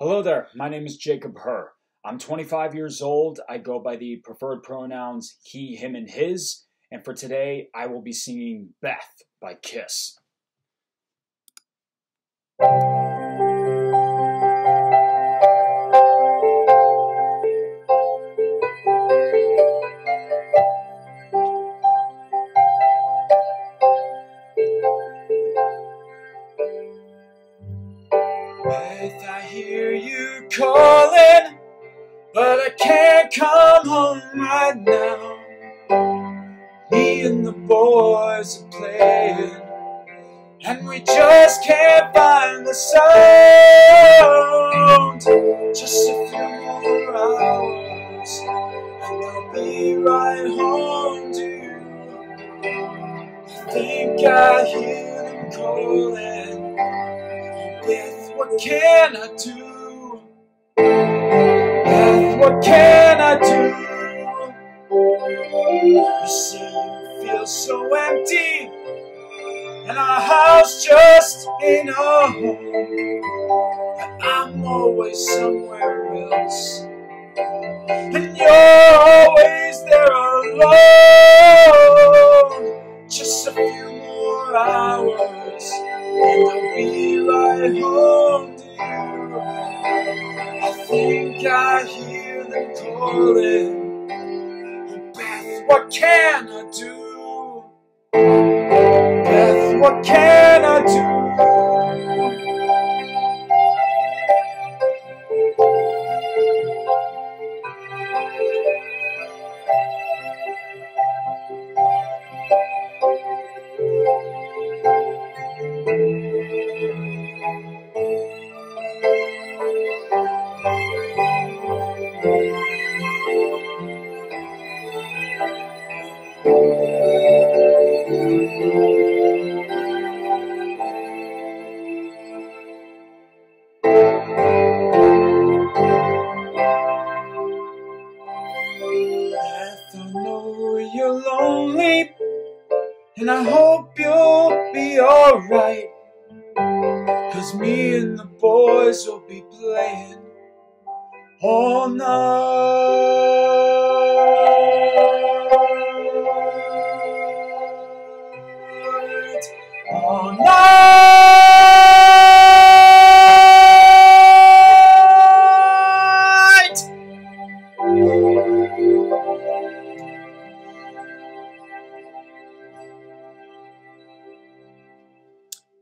Hello there, my name is Jacob Herr. I'm 25 years old. I go by the preferred pronouns he, him, and his. And for today, I will be singing Beth by Kiss. I hear you calling, but I can't come home right now. Me and the boys are playing, and we just can't find the sound. Just a few more hours, and I'll be right home to you. I think I hear them calling. Can I do? Beth, what can I do? You say you feel so empty, and our house just ain't a home. And I'm always somewhere else, and you're always there alone. Just a few more hours, and I'll be right home think I hear them calling. Beth, what can I do? Beth, what can I do? You're lonely, and I hope you'll be alright. Cause me and the boys will be playing all night. All night.